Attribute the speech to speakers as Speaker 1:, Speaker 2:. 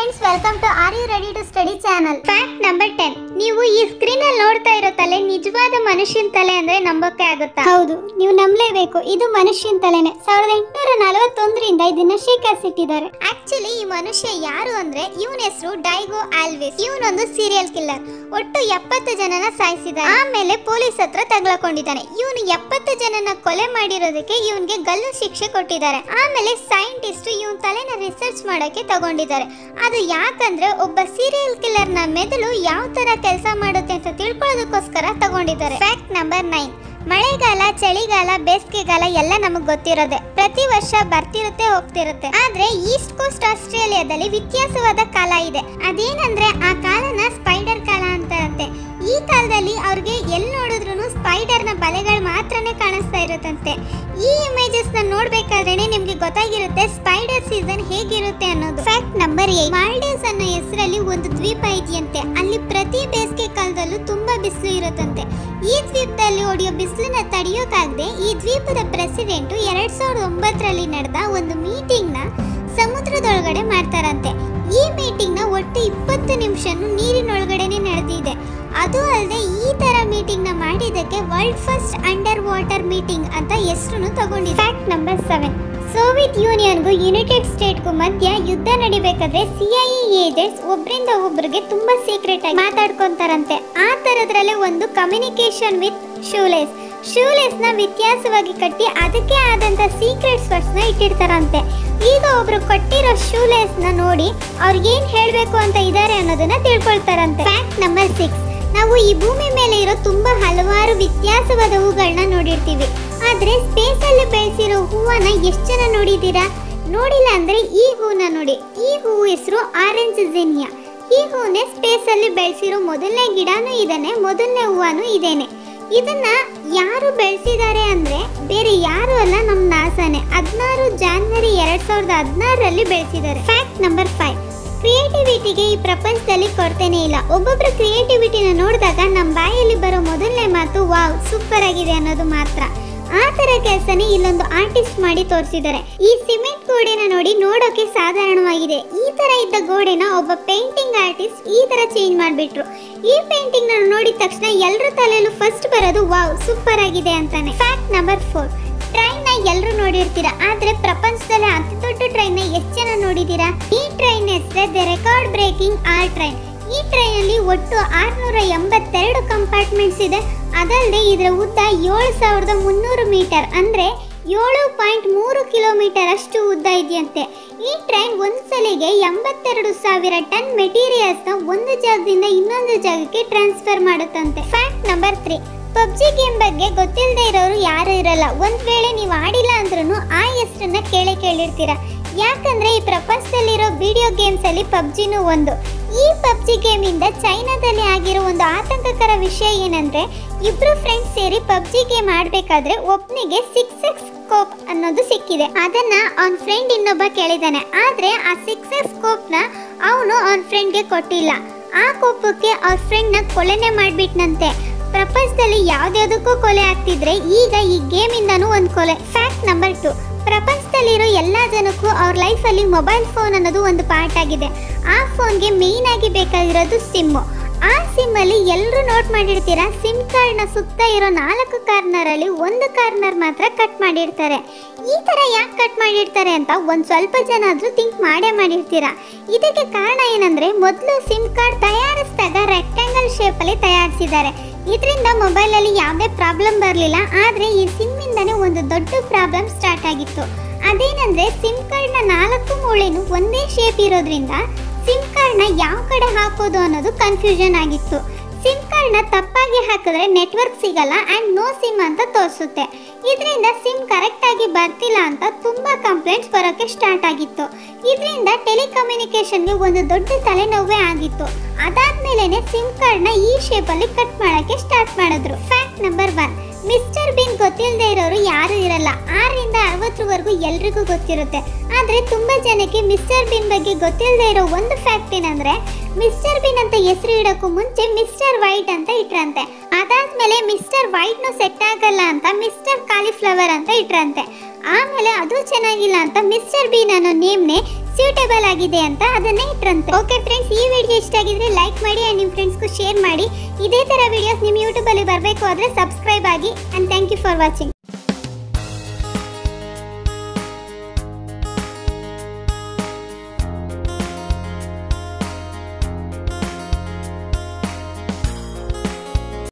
Speaker 1: Friends welcome to are you ready to study channel fact number ten ನೀವು ಈ screen ಅಲ್ಲಿ ನೋಡ್ತಾ ಇರೋ ತಲೆ ನಿಜವಾದ ಮನುಷ್ಯನ ತಲೆ ಅಂದ್ರೆ ನಂಬಕ್ಕೆ ಆಗುತ್ತಾ? ಹೌದು. ನೀವು ನಂಬಲೇಬೇಕು ಇದು ಮನುಷ್ಯನ ತಲೆನೆ. ಸಾವಿರದ ಎಂಟುನೂರ ನಲವತ್ತೊಂದರಿಂದ ಇದನ್ನ ಶೇಖರಿಸಿಟ್ಟಿದ್ದಾರೆ ಆಕ್ಚುಲಿ ಈ ಮನುಷ್ಯ ಯಾರು ಅಂದ್ರೆ ಇವನ ಹೆಸರು ಡೈಗೋ ಆಲ್ವಿಸ್ ಇವನೊಂದು ಸೀರಿಯಲ್ ಕಿಲ್ಲರ್ ಒಟ್ಟು ಎಪ್ಪತ್ತು ಜನನ ಸಾಯಿಸಿದ ಆಮೇಲೆ ಪೊಲೀಸ್ ಹತ್ರ ತಗ್ಲಕೊಂಡಿದ್ದಾನೆ ಇವನು ಎಪ್ಪತ್ತು ಜನನ ಕೊಲೆ ಮಾಡಿರೋದಕ್ಕೆ ಇವನ್ಗೆ ಗಲ್ಲು ಶಿಕ್ಷೆ ಕೊಟ್ಟಿದ್ದಾರೆ. ಆಮೇಲೆ ಸೈಂಟಿಸ್ಟ್ ಇವನ್ ತಲೆನ ರಿಸರ್ಚ್ ಮಾಡಕ್ಕೆ ತಗೊಂಡಿದ್ದಾರೆ. ಅದು ಯಾಕಂದ್ರೆ ಒಬ್ಬ ಸೀರಿಯಲ್ ಕಿಲ್ಲರ್ನ ಮೆದುಳು ಯಾವ ತರ ಕೆಲಸ ಮಾಡುತ್ತೆ ಅಂತ ತಿಳ್ಕೊಳ್ಳೋದಕ್ಕೋಸ್ಕರ ತಗೊಂಡಿದ್ದಾರೆ. ಫ್ಯಾಕ್ಟ್ ನಂಬರ್ ನೈನ್ ಮಳೆಗಾಲ, ಚಳಿಗಾಲ, ಬೇಸಿಗೆಗಾಲ ಎಲ್ಲ ನಮಗ್ ಗೊತ್ತಿರೋದೆ. ಪ್ರತಿ ವರ್ಷ ಬರ್ತಿರುತ್ತೆ, ಹೋಗ್ತಿರುತ್ತೆ. ಆದ್ರೆ ಈಸ್ಟ್ ಕೋಸ್ಟ್ ಆಸ್ಟ್ರೇಲಿಯಾದಲ್ಲಿ ವ್ಯತ್ಯಾಸವಾದ ಕಾಲ ಇದೆ. ಅದೇನಂದ್ರೆ ಆ ಕಾಲನ ಸ್ಪೈಡರ್ ಕಾಲ ಅಂತ. ಈ ಕಾಲದಲ್ಲಿ ಅವ್ರಿಗೆ ಎಲ್ಲಿ ನೋಡಿದ್ರು ಸ್ಪೈಡರ್ನ ಬಲೆಗಳು ಮಾತ್ರನೇ ಕಾಣಿಸ್ತಾ ಇರುತ್ತಂತೆ. ಈ ಇಮೇಜಸ್ನ ನ ನಿಮಗೆ ಗೊತ್ತಾಗಿರುತ್ತೆ ಸ್ಪೈಡರ್ ಸೀಸನ್ ಹೇಗಿರುತ್ತೆ ಅನ್ನೋದು. Fact number eight. ಮಾಲ್ಡೀವ್ಸ್ ಅನ್ನೋ ಹೆಸರಲ್ಲಿ ಒಂದು ದ್ವೀಪ ಇದೆಯಂತೆ. ಅಲ್ಲಿ ಪ್ರತಿ ಬೇಸಿಗೆ ಕಾಲದಲ್ಲೂ ತುಂಬಾ ಬಿಸಿಲು ಇರುತ್ತಂತೆ. ಈ ದ್ವೀಪದಲ್ಲಿ ಹೊಡೆಯೋ ಬಿಸಿಲನ್ನ ತಡೆಯೋಕಾಗದೆ ಈ ದ್ವೀಪದ ಪ್ರೆಸಿಡೆಂಟ್ ಎರಡ್ ಸಾವಿರದ ಒಂಬತ್ತರಲ್ಲಿ ನಡೆದ ಒಂದು ಮೀಟಿಂಗ್ನ ಸಮುದ್ರದೊಳಗಡೆ ಮಾಡ್ತಾರಂತೆ. ಈ ಮೀಟಿಂಗ್ನ ಒಟ್ಟು ಇಪ್ಪತ್ತು ನಿಮಿಷನು ಈ ತರ ಮೀಟಿಂಗ್ನ ಮಾಡಿದ್ದಕ್ಕೆ world first under water meeting ಅಂತ ಹೆಸರು ತಗೊಂಡಿದೆ ಫ್ಯಾಕ್ಟ್ ನಂಬರ್ ಸೆವೆನ್ ಸೋವಿಯತ್ ಯೂನಿಯನ್ಗೂ ಯುನೈಟೆಡ್ ಸ್ಟೇಟ್ಗೂ ಮಧ್ಯ ಯುದ್ಧ ನಡಿಬೇಕಾದ್ರೆ ಸಿಐಎ ಏಜೆಂಟ್ಸ್ ಒಬ್ರಿಂದ ಒಬ್ರಿಗೆ ತುಂಬಾ ಸೀಕ್ರೆಟ್ ಆಗಿ ಮಾತಾಡ್ಕೊಂತಾರಂತೆ. ಆ ತರದ್ರಲ್ಲೇ ಒಂದು ಕಮ್ಯುನಿಕೇಶನ್ ವಿತ್ ಶೂಲೇಸ್ನ ವ್ಯತ್ಯಾಸವಾಗಿ ಕಟ್ಟಿ ಅದಕ್ಕೆ ಆದಂತ ಸೀಕ್ರೆಟ್ ವರ್ಡ್ಸ್ನ ಇಟ್ಟಿರ್ತಾರಂತೆ. ಈಗ ಒಬ್ರು ಕೊಟ್ಟಿರೋ ನ ನೋಡಿ ಅವ್ರಿಗೇನ್ ಹೇಳ್ಬೇಕು ಅಂತ ಇದಾರೆ ಅನ್ನೋದನ್ನ ತಿಳ್ಕೊಳ್ತಾರಂತೆ. ಫ್ಯಾಕ್ಟ್ ನಂಬರ್ ಸಿಕ್ಸ್ ನಾವು ಈ ಭೂಮಿ ಮೇಲೆ ಇರೋ ತುಂಬಾ ಹಲವಾರು ವ್ಯತ್ಯಾಸವಾದ ಹೂಗಳನ್ನ ನೋಡಿರ್ತೀವಿ. ಆದ್ರೆ ಸ್ಪೇಸ್ ಅಲ್ಲಿ ಬೆಳೆಸಿರೋ ಹೂವನ್ನ ಎಷ್ಟು ಜನ ನೋಡಿದೀರಾ ನೋಡಿಲ್ಲ ಅಂದ್ರೆ ಈ ಹೂನ ನೋಡಿ. ಈ ಹೂವು ಹೆಸರು ಆರೆಂಜ್ ಜಿನಿಯಾ ಈ ಹೂನೆ ಸ್ಪೇಸ್ ಅಲ್ಲಿ ಬೆಳೆಸಿರೋ ಮೊದಲನೇ ಗಿಡನೂ ಇದೇನೆ ಮೊದಲನೇ ಹೂವನು ಇದೇನೆ. ಇದನ್ನ ಯಾರು ಬೆಳೆಸಿದ್ದಾರೆ ಅಂದ್ರೆ ಬೇರೆ ಯಾರು ಅಲ್ಲ ನಮ್ಮ ನಾಸಾನೆ. ಹದಿನಾರು ಜಾನ್ವರಿ ಎರಡ್ ಸಾವಿರದ ಹದಿನಾರರಲ್ಲಿ ಬೆಳೆಸಿದ್ದಾರೆ. ಫ್ಯಾಕ್ಟ್ ನಂಬರ್ ಫೈವ್ ಕ್ರಿಯೇಟಿವಿಟಿಗೆ ಈ ಪ್ರಪಂಚದಲ್ಲಿ ಕೊರತೆನೇ ಇಲ್ಲ. ಒಬ್ಬೊಬ್ಬರ ಕ್ರಿಯೇಟಿವಿಟಿನ ನೋಡಿದಾಗ ನಮ್ಮ ಬಾಯಲ್ಲಿ ಬರೋ ಮೊದಲನೇ ಮಾತು, ವಾವ್ ಸೂಪರ್ ಆಗಿದೆ ಅನ್ನೋದು ಮಾತ್ರ. ಆ ತರ ಕೆಲಸನೇ ಇಲ್ಲೊಂದು ಆರ್ಟಿಸ್ಟ್ ಮಾಡಿ ತೋರಿಸಿದ್ದಾರೆ. ಈ ಸಿಮೆಂಟ್ ಗೋಡೆನ ನೋಡಿ ನೋಡೋಕೆ ಸಾಧಾರಣವಾಗಿದೆ. ಈ ತರ ಇದ್ದ ಗೋಡೆನ ಒಬ್ಬ ಪೇಂಟಿಂಗ್ ಆರ್ಟಿಸ್ಟ್ ಈ ತರ ಚೇಂಜ್ ಮಾಡಿಬಿಟ್ರು. ಈ ಪೇಂಟಿಂಗ್ ನೋಡಿದ ತಕ್ಷಣ ಎಲ್ಲರ ತಲೆಯಲ್ಲೂ ಫಸ್ಟ್ ಬರೋದು, ವಾವ್ ಸೂಪರ್ ಆಗಿದೆ ಅಂತಾನೆ. ಫ್ಯಾಕ್ಟ್ ನಂಬರ್ ಫೋರ್ ಟ್ರೈನ್ನ ಎಲ್ಲರೂ ನೋಡಿರ್ತೀರಾ? ಆದ್ರೆ ಪ್ರಪಂಚದಲ್ಲಿ ಅತಿ ದೊಡ್ಡ ಟ್ರೈನ್ನ ಎಷ್ಟು ಜನ ನೋಡಿದೀರಾ? ಈ ಟ್ರೈನ್ ಹೆಸರೇ ರೆಕಾರ್ಡ್ ಬ್ರೇಕಿಂಗ್ ಆರ್ ಟ್ರೈನ್ ಈ ಟ್ರೈನ್ ಅಲ್ಲಿ ಒಟ್ಟು ಆರ್ನೂರ ಎಂಬತ್ತೆರಡು ಕಂಪಾರ್ಟ್ಮೆಂಟ್ಸ್ ಇದೆ. ಅದಲ್ಲದೆ ಇದರ ಉದ್ದ ಏಳು ಸಾವಿರದ ಮುನ್ನೂರು ಮೀಟರ್ ಅಂದ್ರೆ ಏಳು ಪಾಯಿಂಟ್ ಮೂರು ಕಿಲೋಮೀಟರ್ ಅಷ್ಟು ಉದ್ದ ಇದೆಯಂತೆ. ಈ ಟ್ರೈನ್ ಒಂದ್ಸಲಿಗೆ ಎಂಬತ್ತೆರಡು ಸಾವಿರ ಟನ್ ಮೆಟೀರಿಯಲ್ಸ್ನ ಒಂದು ಜಾಗದಿಂದ ಇನ್ನೊಂದು ಜಾಗಕ್ಕೆ transfer ಮಾಡುತ್ತಂತೆ. Fact number three PUBG game ಬಗ್ಗೆ ಗೊತ್ತಿಲ್ಲದೆ ಇರೋರು ಯಾರು ಇರಲ್ಲ. ಒಂದ್ ವೇಳೆ ನೀವು ಆಡಿಲ್ಲ ಅಂದ್ರೂ ಆ ಹೆಸರನ್ನ ಕೇಳಿ ಕೇಳಿರ್ತೀರ. ಯಾಕಂದ್ರೆ ಈ ಪ್ರಪಂಚದಲ್ಲಿರೋ ವಿಡಿಯೋ ಗೇಮ್ಸ್ ಅಲ್ಲಿ ಪಬ್ಜಿನೂ ಒಂದು. ಈ ಪಬ್ಜಿ ಗೇಮ್ ಇಂದ ಚೈನಾದಲ್ಲಿ ಆಗಿರೋ ಒಂದು ಆತಂಕಕರ ವಿಷಯ ಏನಂದ್ರೆ, ಇಬ್ರು ಫ್ರೆಂಡ್ಸ್ ಸೇರಿ ಪಬ್ಜಿ ಗೇಮ್ ಆಡ್ಬೇಕಾದ್ರೆ ಒಬ್ಬನಿಗೆ ಸಿಕ್ಸ್ ಎಕ್ಸ್ ಸ್ಕೋಪ್ ಅನ್ನೋದು ಸಿಕ್ಕಿದೆ. ಅದನ್ನ ಅವನ್ ಫ್ರೆಂಡ್ ಇನ್ನೊಬ್ಬ ಕೇಳಿದಾನೆ. ಆದ್ರೆ ಆ ಸಿಕ್ಸ್ ಎಕ್ಸ್ನ ಅವನು ಅವನ್ ಫ್ರೆಂಡ್ಗೆ ಕೊಟ್ಟಿಲ್ಲ. ಆ ಕೋಪಕ್ಕೆ ಅವ್ರ ಫ್ರೆಂಡ್ನ ಕೊಲೆನೆ ಮಾಡ್ಬಿಟ್ನಂತೆ. ಪ್ರಪಂಚದಲ್ಲಿ ಯಾವ್ದ್ಯಾವ್ದಕ್ಕೂ ಕೊಲೆ ಆಗ್ತಿದ್ರೆ ಈಗ ಈ ಗೇಮ್ ಇಂದಾನು ಒಂದು ಕೊಲೆ. ಫ್ಯಾಕ್ಟ್ ನಂಬರ್ ಟು ಪ್ರಪಂಚದಲ್ಲಿರೋ ಎಲ್ಲ ಜನಕ್ಕೂ ಅವ್ರ ಲೈಫಲ್ಲಿ ಮೊಬೈಲ್ ಫೋನ್ ಅನ್ನೋದು ಒಂದು ಪಾರ್ಟ್ ಆಗಿದೆ. ಆ ಫೋನ್ಗೆ ಮೇಯ್ನ್ ಆಗಿ ಬೇಕಾಗಿರೋದು ಸಿಮ್ಮು ಆ ಸಿಮ್ ಅಲ್ಲಿ ಎಲ್ಲರೂ ನೋಟ್ ಮಾಡಿರ್ತೀರಾ? ಸಿಮ್ ಕಾರ್ಡ್ನ ಸುತ್ತ ಇರೋ ನಾಲ್ಕು ಕಾರ್ನರ್ ಅಲ್ಲಿ ಒಂದು ಕಾರ್ನರ್ ಮಾತ್ರ ಕಟ್ ಮಾಡಿರ್ತಾರೆ. ಈ ತರ ಯಾಕೆ ಕಟ್ ಮಾಡಿರ್ತಾರೆ ಅಂತ ಒಂದು ಸ್ವಲ್ಪ ಜನ ಆದರೂ ಥಿಂಕ್ ಮಾಡೇ ಮಾಡಿರ್ತೀರಾ? ಇದಕ್ಕೆ ಕಾರಣ ಏನಂದ್ರೆ ಮೊದಲು ಸಿಮ್ ಕಾರ್ಡ್ ತಯಾರಿಸಿದಾಗ ರೆಕ್ಟಾಂಗಲ್ ಶೇಪ್ ಅಲ್ಲಿ ತಯಾರಿಸಿದ್ದಾರೆ. ಇದರಿಂದ ಮೊಬೈಲ್ ಅಲ್ಲಿ ಯಾವುದೇ ಪ್ರಾಬ್ಲಮ್ ಬರಲಿಲ್ಲ, ಆದರೆ ಈ ಸಿಮ್ ಇಂದಾನೆ ಒಂದು ದೊಡ್ಡ ಪ್ರಾಬ್ಲಮ್ ಸ್ಟಾರ್ಟ್ ಆಗಿತ್ತು. ಅದೇನಂದ್ರೆ ಸಿಮ್ ಕಾರ್ಡ್ನ ನಾಲ್ಕು ಮೂಳೆನೂ ಒಂದೇ ಶೇಪ್ ಇರೋದ್ರಿಂದ ಸಿಮ್ ಕಾರ್ಡ್ನ ಯಾವ ಕಡೆ ಹಾಕೋದು ಅನ್ನೋದು ಕನ್ಫ್ಯೂಷನ್ ಆಗಿತ್ತು. ಸಿಮ್ ಕಾರ್ಡ್ನ ತಪ್ಪಾಗಿ ಹಾಕಿದ್ರೆ ನೆಟ್ವರ್ಕ್ ಸಿಗಲ್ಲ ಆ್ಯಂಡ್ ನೋ ಸಿಮ್ ಅಂತ ತೋರಿಸುತ್ತೆ. ಇದರಿಂದ ಸಿಮ್ ಕರೆಕ್ಟಾಗಿ ಬರ್ತಿಲ್ಲ ಅಂತ ತುಂಬಾ ಕಂಪ್ಲೇಂಟ್ಸ್ ಬರೋಕ್ಕೆ ಸ್ಟಾರ್ಟ್ ಆಗಿತ್ತು. ಇದರಿಂದ ಟೆಲಿಕಮ್ಯುನಿಕೇಷನ್ಗೆ ಒಂದು ದೊಡ್ಡ ತಲೆನೋವೇ ಆಗಿತ್ತು. ಅದಾದ್ಮೇಲೆ ಸಿಮ್ ಕಾರ್ಡ್ನ ಈ ಅಲ್ಲಿ ಕಟ್ ಮಾಡಕ್ಕೆ ಸ್ಟಾರ್ಟ್ ಮಾಡಿದ್ರು. Fact number one mister Bean ಗೊತ್ತಿಲ್ಲದೆ ಇರೋರು ಯಾರು ಇರಲ್ಲ. ಆರರಿಂದ ಅರವತ್ತರವರೆಗೂ ಎಲ್ರಿಗೂ ಗೊತ್ತಿರುತ್ತೆ. ಆದ್ರೆ ತುಂಬಾ ಜನಕ್ಕೆ ಮಿಸ್ಟರ್ ಬಿನ್ ಬಗ್ಗೆ ಗೊತ್ತಿಲ್ಲದೆ ಇರೋ ಒಂದು ಫ್ಯಾಕ್ಟ್ ಏನಂದ್ರೆ ಮಿಸ್ಟರ್ ಬಿನ್ ಅಂತ ಹೆಸರು ಇಡೋಕ್ಕೂ ಮುಂಚೆ ಮಿಸ್ಟರ್ ವೈಟ್ ಅಂತ ಇಟ್ರಂತೆ. ಅದಾದ್ಮೇಲೆ ಮಿಸ್ಟರ್ ವೈಟ್ನು ಸೆಟ್ ಆಗಲ್ಲ ಅಂತ ಮಿಸ್ಟರ್ ಕಾಲಿಫ್ಲವರ್ ಅಂತ ಇಟ್ರಂತೆ. ಆಮೇಲೆ ಅದು ಚೆನ್ನಾಗಿಲ್ಲ ಅಂತ ಮಿಸ್ಟರ್ ಬೀನ್ ಅನ್ನೋ ನೇಮ್ನೆ ಸೂಟೇಬಲ್ ಆಗಿದೆ ಅಂತ ಅದನ್ನೇ ಇಟ್ರಂತೆ. ಓಕೆ ಫ್ರೆಂಡ್ಸ್ ಈ ವಿಡಿಯೋ ಇಷ್ಟ ಆಗಿದ್ರೆ ಲೈಕ್ ಮಾಡಿ ಆ್ಯಂಡ್ ನಿಮ್ಮ ಫ್ರೆಂಡ್ಸ್ಗೂ ಶೇರ್ ಮಾಡಿ. ಇದೇ ಥರ ವಿಡಿಯೋಸ್ ನಿಮ್ಮ ಯೂಟ್ಯೂಬಲ್ಲಿ ಬರಬೇಕು ಆದರೆ ಸಬ್ಸ್ಕ್ರೈಬ್ ಆಗಿ. And thank you for watching